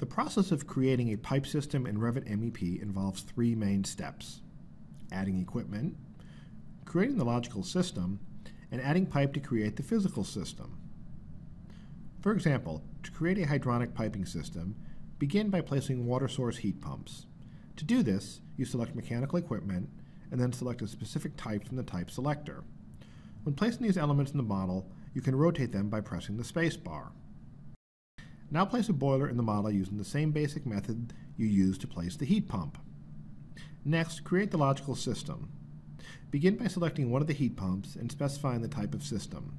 The process of creating a pipe system in Revit MEP involves three main steps adding equipment, creating the logical system, and adding pipe to create the physical system. For example, to create a hydronic piping system, begin by placing water source heat pumps. To do this, you select mechanical equipment and then select a specific type from the type selector. When placing these elements in the model, you can rotate them by pressing the space bar. Now place a boiler in the model using the same basic method you used to place the heat pump. Next, create the logical system. Begin by selecting one of the heat pumps and specifying the type of system.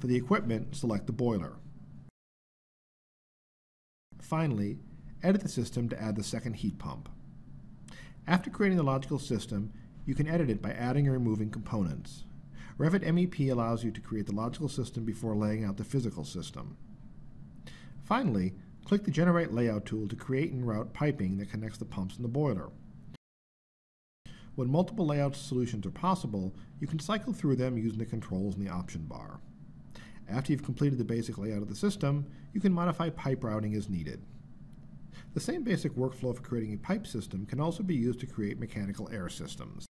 For the equipment, select the boiler. Finally, edit the system to add the second heat pump. After creating the logical system, you can edit it by adding or removing components. Revit MEP allows you to create the logical system before laying out the physical system. Finally, click the Generate Layout tool to create and route piping that connects the pumps and the boiler. When multiple layout solutions are possible, you can cycle through them using the controls in the option bar. After you've completed the basic layout of the system, you can modify pipe routing as needed. The same basic workflow for creating a pipe system can also be used to create mechanical air systems.